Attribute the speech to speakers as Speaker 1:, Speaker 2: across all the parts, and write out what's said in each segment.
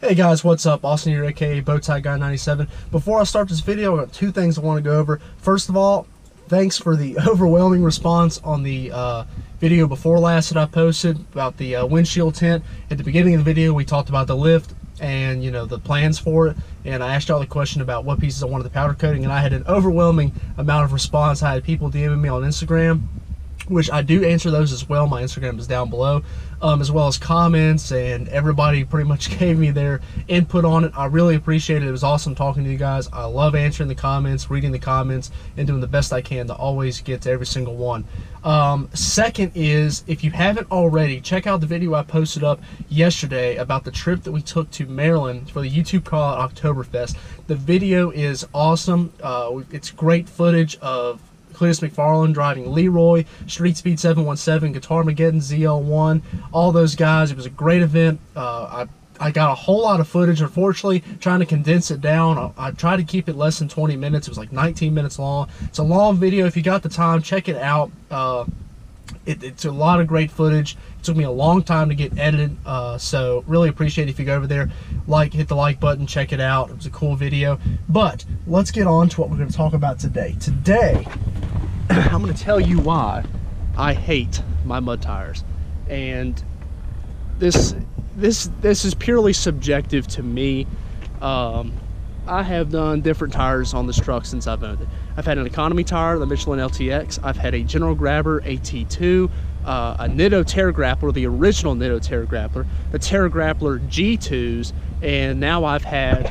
Speaker 1: Hey guys, what's up? Austin here, aka Bowtie Guy 97. Before I start this video, I got two things I want to go over. First of all, thanks for the overwhelming response on the uh, video before last that I posted about the uh, windshield tint. At the beginning of the video, we talked about the lift and you know the plans for it and I asked y'all the question about what pieces I wanted the powder coating and I had an overwhelming amount of response. I had people DMing me on Instagram which I do answer those as well. My Instagram is down below, um, as well as comments, and everybody pretty much gave me their input on it. I really appreciate it. It was awesome talking to you guys. I love answering the comments, reading the comments, and doing the best I can to always get to every single one. Um, second is, if you haven't already, check out the video I posted up yesterday about the trip that we took to Maryland for the YouTube call at Oktoberfest. The video is awesome. Uh, it's great footage of Cleetus McFarland driving Leroy, Street Speed 717, Guitar Mageddon ZL1, all those guys. It was a great event. Uh, I I got a whole lot of footage. Unfortunately, trying to condense it down, I, I, tried to keep it less than 20 minutes. It was like 19 minutes long. It's a long video. If you got the time, check it out. Uh, it, it's a lot of great footage. It took me a long time to get edited, uh, so really appreciate if you go over there, like, hit the like button, check it out. It was a cool video. But let's get on to what we're going to talk about today. Today, I'm going to tell you why I hate my mud tires, and this this this is purely subjective to me. Um, I have done different tires on this truck since I've owned it. I've had an economy tire, the Michelin LTX. I've had a General Grabber AT2, uh, a Nitto Terra Grappler, the original Nitto Terra Grappler, the Terra Grappler G2s, and now I've had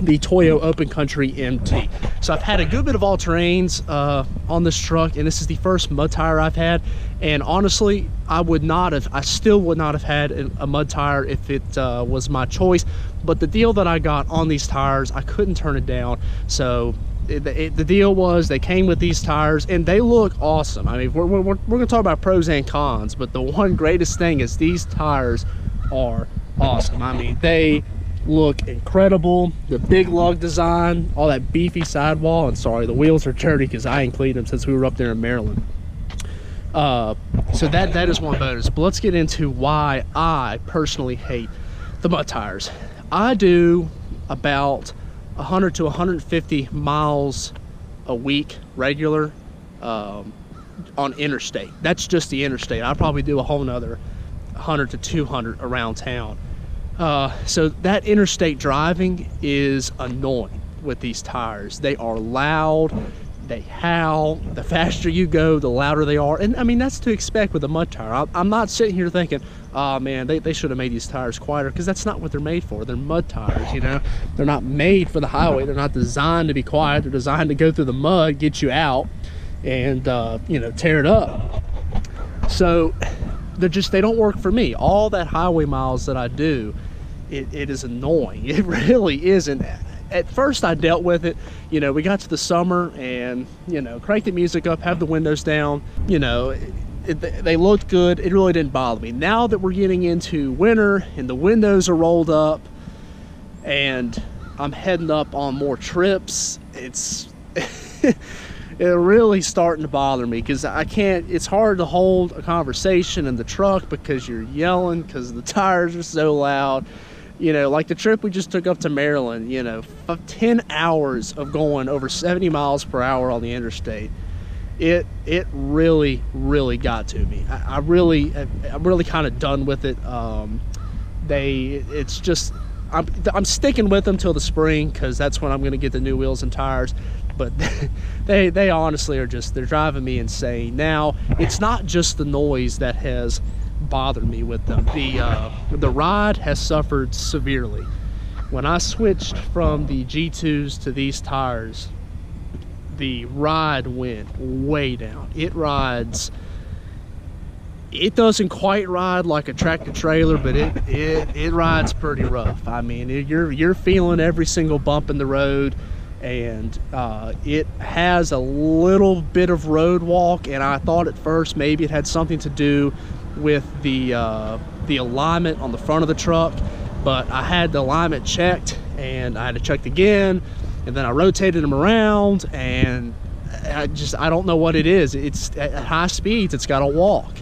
Speaker 1: the Toyo Open Country MT. So I've had a good bit of all-terrains uh, on this truck, and this is the first mud tire I've had. And honestly, I would not have, I still would not have had a mud tire if it uh, was my choice. But the deal that I got on these tires, I couldn't turn it down. So it, it, the deal was they came with these tires and they look awesome. I mean, we're, we're, we're going to talk about pros and cons, but the one greatest thing is these tires are awesome. I mean, they look incredible. The big lug design, all that beefy sidewall. And sorry, the wheels are dirty because I ain't cleaned them since we were up there in Maryland. Uh, so that that is one bonus. But let's get into why I personally hate the mud tires. I do about 100 to 150 miles a week regular um, on interstate. That's just the interstate. I probably do a whole nother 100 to 200 around town. Uh, so that interstate driving is annoying with these tires. They are loud, they howl. The faster you go, the louder they are. And I mean, that's to expect with a mud tire. I'm not sitting here thinking, oh man, they, they should have made these tires quieter because that's not what they're made for. They're mud tires, you know? They're not made for the highway. They're not designed to be quiet. They're designed to go through the mud, get you out, and, uh, you know, tear it up. So they're just, they don't work for me. All that highway miles that I do, it, it is annoying. It really isn't. At first I dealt with it, you know, we got to the summer and, you know, crank the music up, have the windows down, you know, it, it, they looked good. It really didn't bother me. Now that we're getting into winter and the windows are rolled up and I'm heading up on more trips, it's it really starting to bother me because I can't, it's hard to hold a conversation in the truck because you're yelling because the tires are so loud you know, like the trip we just took up to Maryland, you know, 10 hours of going over 70 miles per hour on the interstate. It it really really got to me. I, I really I'm really kind of done with it. Um, they it's just I'm I'm sticking with them till the spring because that's when I'm going to get the new wheels and tires. But they they honestly are just they're driving me insane. Now it's not just the noise that has bothered me with them. The, uh, the ride has suffered severely. When I switched from the G2s to these tires, the ride went way down. It rides, it doesn't quite ride like a tractor trailer, but it, it, it rides pretty rough. I mean, it, you're, you're feeling every single bump in the road and uh, it has a little bit of road walk and I thought at first maybe it had something to do with the uh, the alignment on the front of the truck but I had the alignment checked and I had it checked again and then I rotated them around and I just I don't know what it is it's at high speeds it's got to walk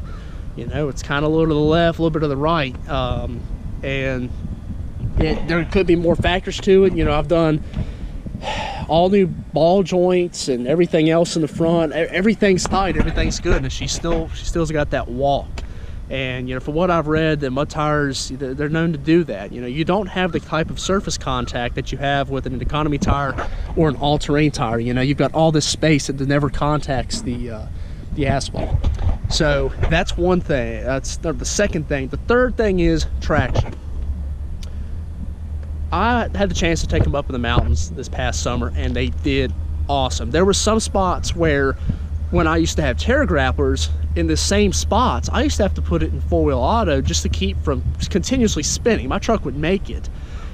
Speaker 1: you know it's kind of a little to the left a little bit to the right um, and it, there could be more factors to it. You know, I've done all new ball joints and everything else in the front. Everything's tight, everything's good, and she still she still's got that walk. And you know, from what I've read, the mud tires they're known to do that. You know, you don't have the type of surface contact that you have with an economy tire or an all-terrain tire. You know, you've got all this space that never contacts the uh, the asphalt. So that's one thing. That's the second thing. The third thing is traction. I had the chance to take them up in the mountains this past summer, and they did awesome. There were some spots where when I used to have terra grapplers in the same spots, I used to have to put it in four-wheel auto just to keep from continuously spinning. My truck would make it.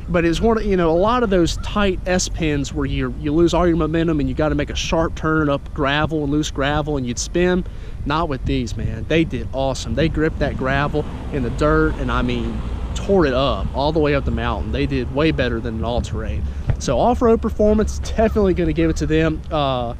Speaker 1: But it's one of, you know, a lot of those tight S-pins where you you lose all your momentum and you got to make a sharp turn up gravel and loose gravel and you'd spin. Not with these, man. They did awesome. They gripped that gravel in the dirt and I mean, tore it up all the way up the mountain. They did way better than an all-terrain. So off-road performance, definitely going to give it to them. Uh,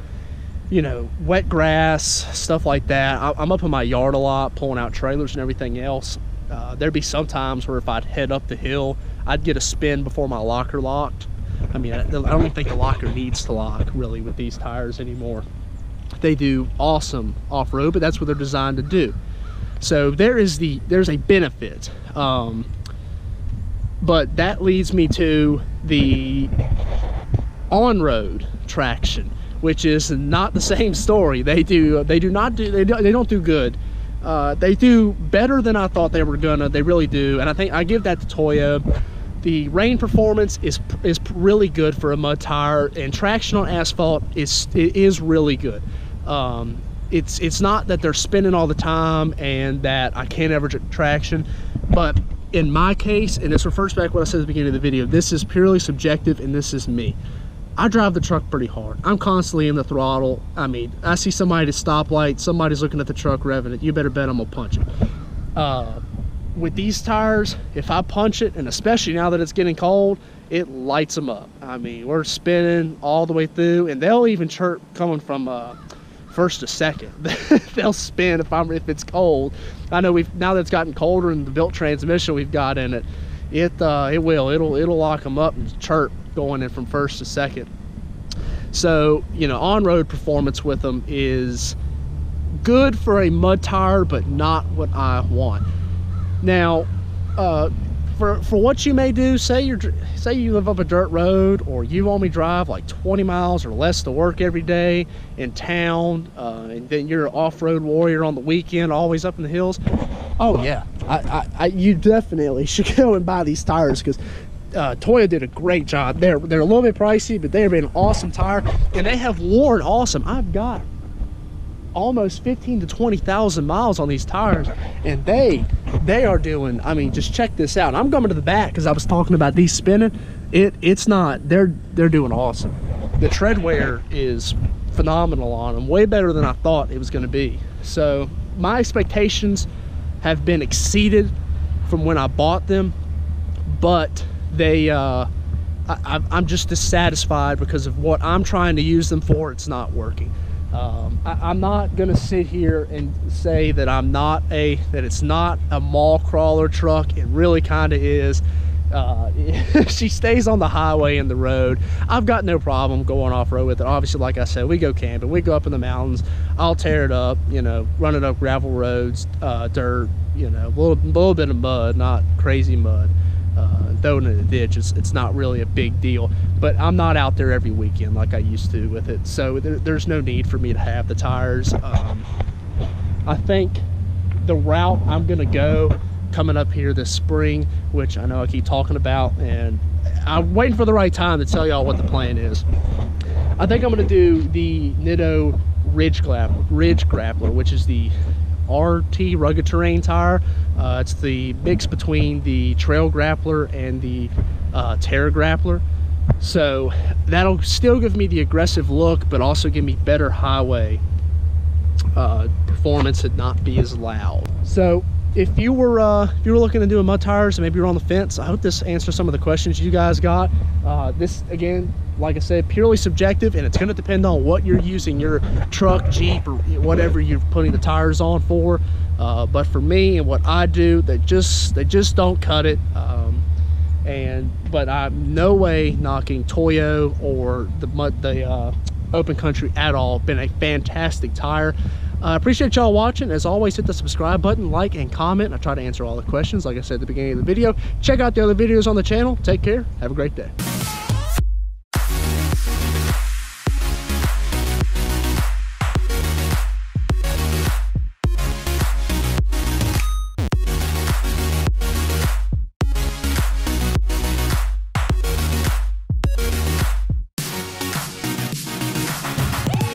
Speaker 1: you know, wet grass, stuff like that. I, am up in my yard a lot, pulling out trailers and everything else. Uh, there'd be some times where if I'd head up the hill, I'd get a spin before my locker locked. I mean, I, I don't think the locker needs to lock really with these tires anymore. They do awesome off-road, but that's what they're designed to do. So there is the there's a benefit. Um, but that leads me to the on-road traction which is not the same story. They do they do not do they don't, they don't do good. Uh, they do better than I thought they were gonna. They really do, and I think I give that to Toyo. The rain performance is is really good for a mud tire, and traction on asphalt is it is really good. Um, it's it's not that they're spinning all the time and that I can't average traction, but in my case, and this refers back to what I said at the beginning of the video, this is purely subjective and this is me. I drive the truck pretty hard. I'm constantly in the throttle. I mean, I see somebody at a stoplight, somebody's looking at the truck revving it. You better bet I'm gonna punch it. Uh, with these tires, if I punch it, and especially now that it's getting cold, it lights them up. I mean, we're spinning all the way through, and they'll even chirp coming from uh, first to second. they'll spin if I'm if it's cold. I know we've now that it's gotten colder and the built transmission we've got in it, it uh, it will it'll it'll lock them up and chirp going in from first to second. So, you know, on-road performance with them is good for a mud tire, but not what I want. Now, uh, for, for what you may do, say you're say you live up a dirt road or you only drive like 20 miles or less to work every day in town, uh, and then you're an off-road warrior on the weekend, always up in the hills. Oh yeah, I, I, I you definitely should go and buy these tires because uh, Toyo did a great job. They're they're a little bit pricey, but they have been an awesome tire, and they have worn awesome. I've got almost 15 to 20,000 miles on these tires, and they they are doing. I mean, just check this out. I'm coming to the back because I was talking about these spinning. It it's not. They're they're doing awesome. The tread wear is phenomenal on them, way better than I thought it was going to be. So my expectations have been exceeded from when I bought them, but they uh, I, am just dissatisfied because of what I'm trying to use them for. It's not working. Um, I, am not gonna sit here and say that I'm not a that it's not a mall crawler truck. It really kind of is. Uh, she stays on the highway and the road. I've got no problem going off road with it. Obviously, like I said, we go camping, we go up in the mountains. I'll tear it up, you know, run it up gravel roads, uh, dirt, you know, a little, little bit of mud, not crazy mud uh, thrown in a ditch. It's, it's not really a big deal. But I'm not out there every weekend like I used to with it. So there, there's no need for me to have the tires. Um, I think the route I'm to go coming up here this spring, which I know I keep talking about, and I'm waiting for the right time to tell y'all what the plan is. I think I'm to do the Nitto Ridge Grappler, Ridge Grappler, which is the RT rugged terrain tire. Uh, it's the mix between the Trail Grappler and the uh, Terra Grappler. So that'll still give me the aggressive look, but also give me better highway uh, performance and not be as loud. So if you were uh, if you were looking to do a mud tires maybe you're on the fence, I hope this answers some of the questions you guys got. Uh, this again, like I said, purely subjective, and it's going to depend on what you're using your truck, Jeep, or whatever you're putting the tires on for. Uh, but for me and what I do, they just they just don't cut it. Um, and but I'm no way knocking Toyo or the the uh, Open Country at all. Been a fantastic tire. I uh, appreciate y'all watching. As always, hit the subscribe button, like, and comment. I try to answer all the questions, like I said at the beginning of the video. Check out the other videos on the channel. Take care. Have a great day.